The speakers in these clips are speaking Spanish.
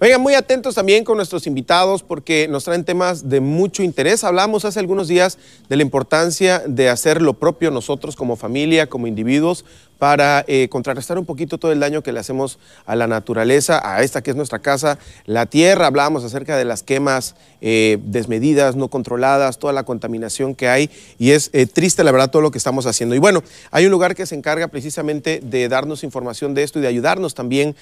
Oigan, muy atentos también con nuestros invitados porque nos traen temas de mucho interés. Hablamos hace algunos días de la importancia de hacer lo propio nosotros como familia, como individuos, para eh, contrarrestar un poquito todo el daño que le hacemos a la naturaleza, a esta que es nuestra casa, la tierra. Hablábamos acerca de las quemas eh, desmedidas, no controladas, toda la contaminación que hay y es eh, triste la verdad todo lo que estamos haciendo. Y bueno, hay un lugar que se encarga precisamente de darnos información de esto y de ayudarnos también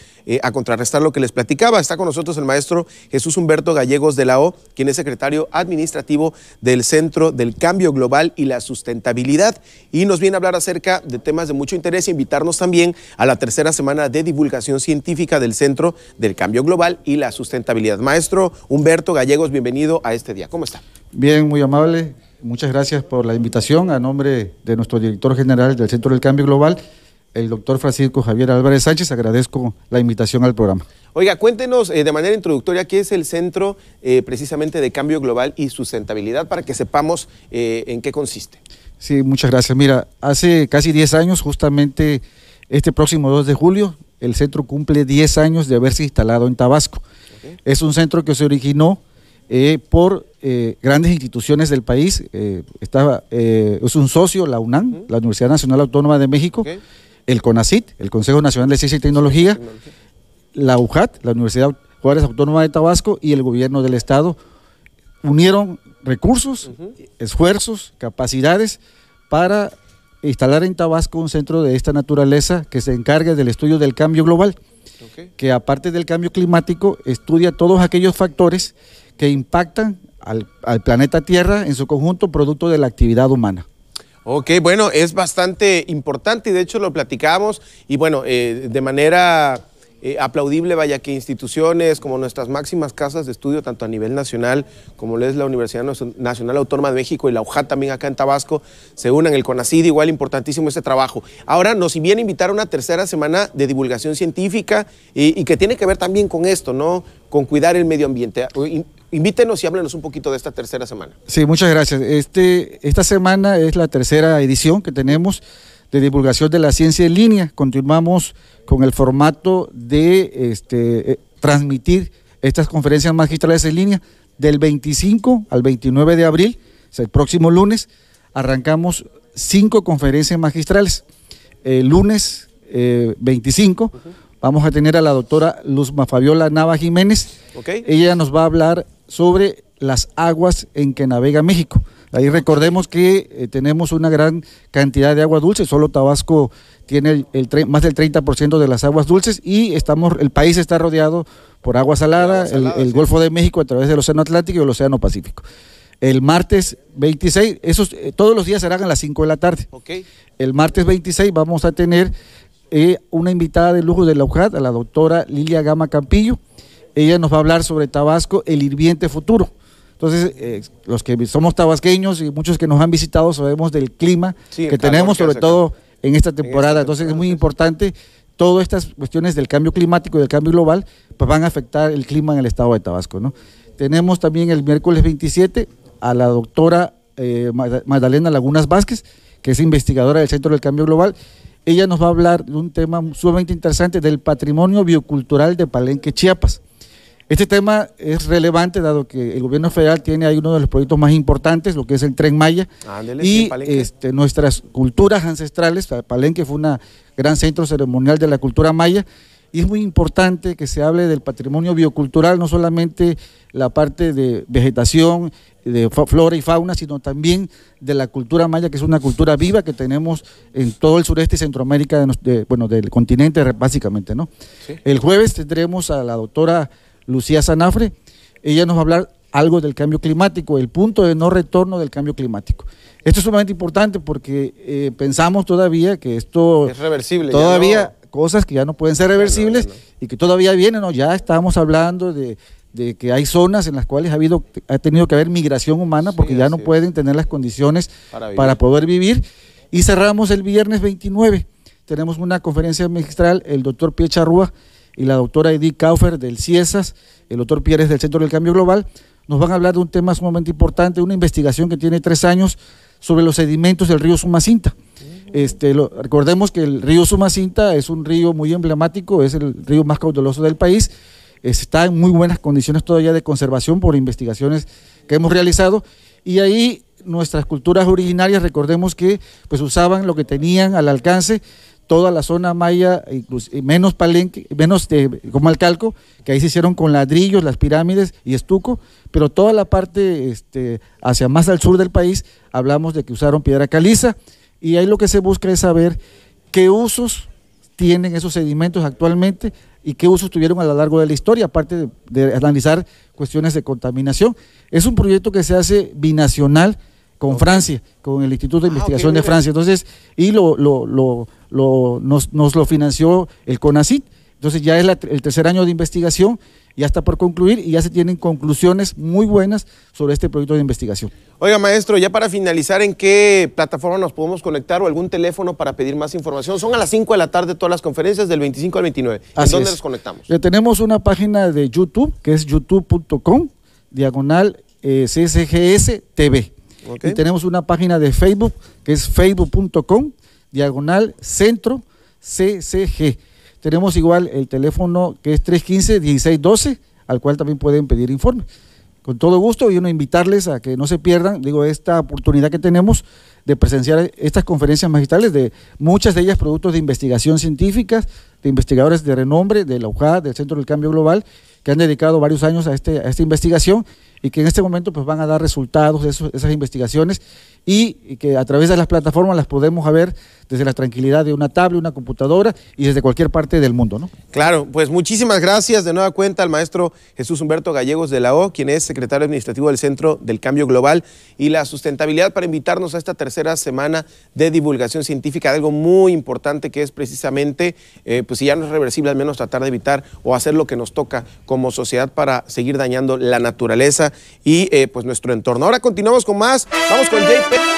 a contrarrestar lo que les platicaba. Está con nosotros el maestro Jesús Humberto Gallegos de la O, quien es secretario administrativo del Centro del Cambio Global y la Sustentabilidad y nos viene a hablar acerca de temas de mucho interés invitarnos también a la tercera semana de divulgación científica del Centro del Cambio Global y la Sustentabilidad. Maestro Humberto Gallegos, bienvenido a este día. ¿Cómo está? Bien, muy amable. Muchas gracias por la invitación a nombre de nuestro director general del Centro del Cambio Global, el doctor Francisco Javier Álvarez Sánchez. Agradezco la invitación al programa. Oiga, cuéntenos eh, de manera introductoria qué es el Centro eh, precisamente de Cambio Global y Sustentabilidad para que sepamos eh, en qué consiste. Sí, muchas gracias. Mira, hace casi 10 años, justamente este próximo 2 de julio, el centro cumple 10 años de haberse instalado en Tabasco. Es un centro que se originó eh, por eh, grandes instituciones del país. Eh, estaba, es un socio, la UNAM, la Universidad Nacional Autónoma de México, el CONACIT, el Consejo Nacional de Ciencia y Tecnología, la UJAT, la Universidad Juárez Autónoma de Tabasco y el gobierno del Estado unieron recursos, esfuerzos, capacidades para instalar en Tabasco un centro de esta naturaleza que se encargue del estudio del cambio global, que aparte del cambio climático estudia todos aquellos factores que impactan al, planeta Tierra en su conjunto producto de la actividad humana. Ok, bueno, es bastante importante y de hecho lo platicamos y bueno, eh, de manera eh, aplaudible, vaya que instituciones como nuestras máximas casas de estudio, tanto a nivel nacional como lo es la Universidad Nacional Autónoma de México y la UJAT también acá en Tabasco, se unan, el CONACID, igual importantísimo este trabajo. Ahora nos viene a invitar a una tercera semana de divulgación científica y, que tiene que ver también con esto, ¿no? Con cuidar el medio ambiente. Invítenos y háblenos un poquito de esta tercera semana. Sí, muchas gracias. Este, esta semana es la tercera edición que tenemos de divulgación de la ciencia en línea. Continuamos con el formato de este, eh, transmitir estas conferencias magistrales en línea del 25 al 29 de abril, el próximo lunes, arrancamos cinco conferencias magistrales. El lunes 25 eh, vamos a tener a la doctora Luzma Fabiola Nava Jiménez. Ella nos va a hablar sobre las aguas en que navega México. Ahí recordemos que eh, tenemos una gran cantidad de agua dulce, solo Tabasco tiene el, más del 30% de las aguas dulces y estamos, el país está rodeado por agua salada, el, Golfo de México a través del Océano Atlántico y el Océano Pacífico. El martes 26, esos, eh, todos los días serán a las 5 de la tarde. El martes 26 vamos a tener eh, una invitada de lujo de la UJAD, a la doctora Lilia Gama Campillo. Ella nos va a hablar sobre Tabasco, el hirviente futuro. Entonces, eh, los que somos tabasqueños y muchos que nos han visitado sabemos del clima que tenemos, sobre todo en esta temporada. Entonces, es muy importante. Todas estas cuestiones del cambio climático y del cambio global pues van a afectar el clima en el estado de Tabasco. ¿no? Tenemos también el miércoles 27 a la doctora eh, Magdalena Lagunas Vázquez, que es investigadora del Centro del Cambio Global. Ella nos va a hablar de un tema sumamente interesante del patrimonio biocultural de Palenque, Chiapas. Este tema es relevante dado que el gobierno federal tiene ahí uno de los proyectos más importantes, lo que es el Tren Maya, y este, nuestras culturas ancestrales, Palenque fue un gran centro ceremonial de la cultura maya, y es muy importante que se hable del patrimonio biocultural, no solamente la parte de vegetación, de flora y fauna, sino también de la cultura maya, que es una cultura viva que tenemos en todo el sureste y Centroamérica, bueno, del continente básicamente. ¿no? El jueves tendremos a la doctora Lucía Sanafre. Ella nos va a hablar algo del cambio climático, el punto de no retorno del cambio climático. Esto es sumamente importante porque eh, pensamos todavía que esto... Es reversible. Todavía cosas que ya no pueden ser reversibles y que todavía vienen, ¿no? ya estamos hablando de, que hay zonas en las cuales ha, habido, ha tenido que haber migración humana porque ya no pueden tener las condiciones para, para, poder vivir. Y cerramos el viernes 29. Tenemos una conferencia magistral, el doctor Piecha Rúa y la doctora Edith Kaufer del CIESAS, el doctor Pérez del Centro del Cambio Global, nos van a hablar de un tema sumamente importante, una investigación que tiene tres años sobre los sedimentos del río Sumacinta. Este, recordemos que el río Sumacinta es un río muy emblemático, es el río más caudaloso del país está en muy buenas condiciones todavía de conservación por investigaciones que hemos realizado y ahí nuestras culturas originarias, recordemos que pues usaban lo que tenían al alcance toda la zona maya, incluso, menos palenque, menos de, como Alcalco, que ahí se hicieron con ladrillos, las pirámides y estuco, pero toda la parte este, hacia más al sur del país, hablamos de que usaron piedra caliza, y ahí lo que se busca es saber qué usos tienen esos sedimentos actualmente y qué usos tuvieron a lo largo de la historia, aparte de, analizar cuestiones de contaminación. Es un proyecto que se hace binacional con Francia, con el Instituto de ah, Investigación de Francia. Entonces, y lo, lo, lo, nos, nos, lo financió el CONACIT. Entonces ya es el tercer año de investigación, ya está por concluir y ya se tienen conclusiones muy buenas sobre este proyecto de investigación. Oiga, maestro, ya para finalizar, ¿en qué plataforma nos podemos conectar o algún teléfono para pedir más información? Son a las 5 de la tarde todas las conferencias, del 25 al 29. ¿En dónde nos conectamos? Ya tenemos una página de YouTube, que es youtube.com, diagonal eh, CSGS TV. Y tenemos una página de Facebook, que es facebook.com, diagonal centro CCG. Tenemos igual el teléfono que es 315-1612, al cual también pueden pedir informe. Con todo gusto y uno invitarles a que no se pierdan, digo, esta oportunidad que tenemos de presenciar estas conferencias magistrales, de muchas de ellas productos de investigación científica, de investigadores de renombre, de la UJA, del Centro del Cambio Global, que han dedicado varios años a, este, a esta investigación y que en este momento pues van a dar resultados de esas investigaciones y, que a través de las plataformas las podemos ver desde la tranquilidad de una tablet, una computadora y desde cualquier parte del mundo. ¿no? Claro, pues muchísimas gracias de nueva cuenta al maestro Jesús Humberto Gallegos de la O, quien es secretario administrativo del Centro del Cambio Global y la Sustentabilidad para invitarnos a esta tercera semana de divulgación científica de algo muy importante que es precisamente, eh, pues si ya no es reversible, al menos tratar de evitar o hacer lo que nos toca como sociedad para seguir dañando la naturaleza y eh, pues nuestro entorno. Ahora continuamos con más, vamos con JP.